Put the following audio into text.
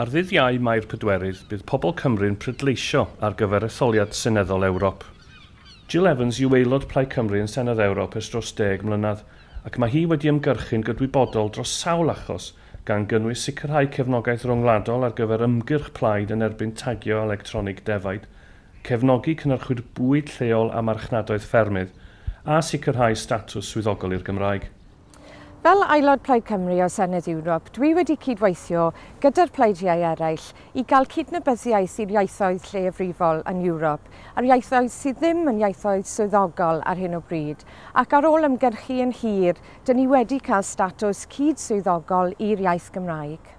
Ar ddydd iau mae'r pedwerydd, bydd pobl Cymru'n prydleisio ar gyfer etholiad seneddol Ewrop. Jill Evans yw aelod Plaid Cymru yn Senedd Ewrop ers dros deg mlynedd, ac mae hi wedi ymgyrchu'n gydwybodol dros sawl achos gan gynnwys sicrhau cefnogaeth rhwngwladol ar gyfer ymgyrch plaid yn erbyn tagio electronig defaid, cefnogi cynnyrchwyr bwyd lleol a marchnadoedd ffermydd, a sicrhau statws swyddogol i'r Gymraeg. Fel aelod Plaid Cymru o Senedd Ewrop, dwi wedi cydweithio gyda'r pleidiau eraill i gael cydnabyddiaeth i'r iaithoedd lleiafrifol yn Ewrop, a'r iaithoedd sydd ddim yn iaithoedd swyddogol ar hyn o bryd. Ac ar ôl ymgyrchu yn hir, dyn ni wedi cael statws cyd-swyddogol i'r iaith Gymraeg.